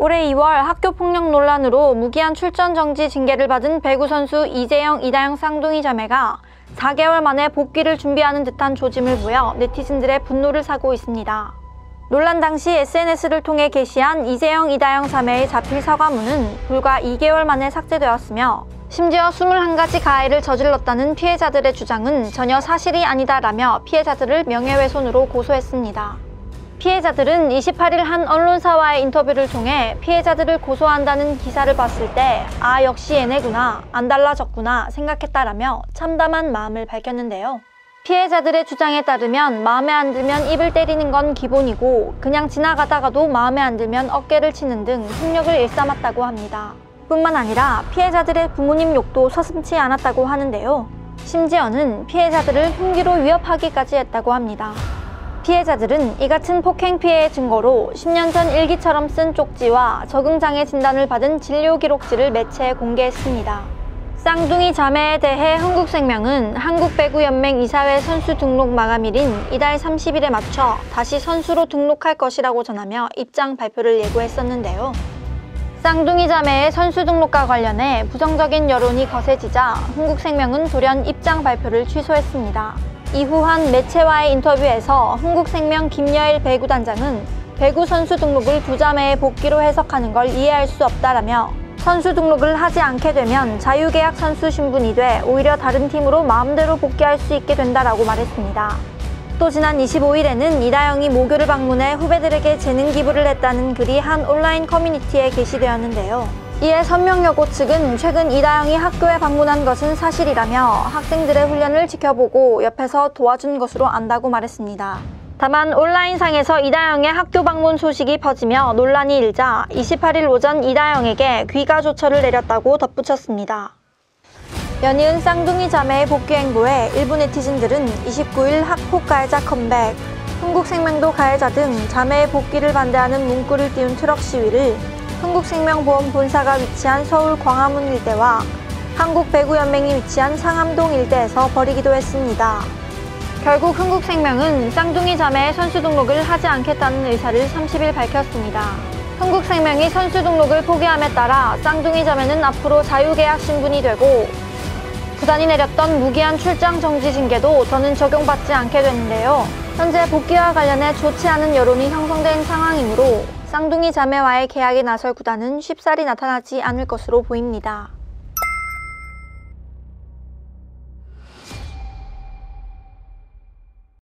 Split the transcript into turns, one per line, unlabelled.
올해 2월 학교 폭력 논란으로 무기한 출전 정지 징계를 받은 배구 선수 이재영, 이다영 쌍둥이 자매가 4개월 만에 복귀를 준비하는 듯한 조짐을 보여 네티즌들의 분노를 사고 있습니다. 논란 당시 SNS를 통해 게시한 이재영, 이다영 자매의 자필 사과문은 불과 2개월 만에 삭제되었으며 심지어 21가지 가해를 저질렀다는 피해자들의 주장은 전혀 사실이 아니다라며 피해자들을 명예훼손으로 고소했습니다. 피해자들은 28일 한 언론사와의 인터뷰를 통해 피해자들을 고소한다는 기사를 봤을 때 아 역시 얘네구나 안 달라졌구나 생각했다라며 참담한 마음을 밝혔는데요. 피해자들의 주장에 따르면 마음에 안 들면 입을 때리는 건 기본이고 그냥 지나가다가도 마음에 안 들면 어깨를 치는 등 폭력을 일삼았다고 합니다. 뿐만 아니라 피해자들의 부모님 욕도 서슴치 않았다고 하는데요. 심지어는 피해자들을 흉기로 위협하기까지 했다고 합니다. 피해자들은 이 같은 폭행 피해의 증거로 10년 전 일기처럼 쓴 쪽지와 적응장애 진단을 받은 진료 기록지를 매체에 공개했습니다. 쌍둥이 자매에 대해 한국생명은 한국배구연맹 이사회 선수 등록 마감일인 이달 30일에 맞춰 다시 선수로 등록할 것이라고 전하며 입장 발표를 예고했었는데요. 쌍둥이 자매의 선수 등록과 관련해 부정적인 여론이 거세지자 한국생명은 돌연 입장 발표를 취소했습니다. 이후 한 매체와의 인터뷰에서 흥국생명 김여일 배구단장은 배구 선수 등록을 두 자매의 복귀로 해석하는 걸 이해할 수 없다라며 선수 등록을 하지 않게 되면 자유계약 선수 신분이 돼 오히려 다른 팀으로 마음대로 복귀할 수 있게 된다라고 말했습니다. 또 지난 25일에는 이다영이 모교를 방문해 후배들에게 재능 기부를 했다는 글이 한 온라인 커뮤니티에 게시되었는데요. 이에 선명여고 측은 최근 이다영이 학교에 방문한 것은 사실이라며 학생들의 훈련을 지켜보고 옆에서 도와준 것으로 안다고 말했습니다. 다만 온라인상에서 이다영의 학교 방문 소식이 퍼지며 논란이 일자 28일 오전 이다영에게 귀가 조처를 내렸다고 덧붙였습니다. 연이은 쌍둥이 자매의 복귀 행보에 일부 네티즌들은 29일 학폭 가해자 컴백, 흥국생명도 가해자 등 자매의 복귀를 반대하는 문구를 띄운 트럭 시위를 흥국생명보험 본사가 위치한 서울 광화문 일대와 한국배구연맹이 위치한 상암동 일대에서 벌이기도 했습니다. 결국 흥국생명은 쌍둥이 자매의 선수 등록을 하지 않겠다는 의사를 30일 밝혔습니다. 흥국생명이 선수 등록을 포기함에 따라 쌍둥이 자매는 앞으로 자유계약 신분이 되고 구단이 내렸던 무기한 출장 정지 징계도 더는 적용받지 않게 되는데요. 현재 복귀와 관련해 좋지 않은 여론이 형성된 상황이므로 쌍둥이 자매와의 계약에 나설 구단은 쉽사리 나타나지 않을 것으로 보입니다.